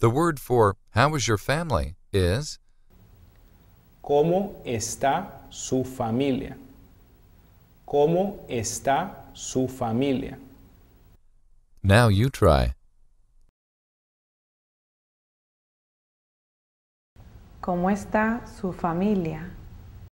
The word for how is your family is ¿Cómo está su familia? ¿Cómo está su familia? now you try. ¿Cómo está su familia?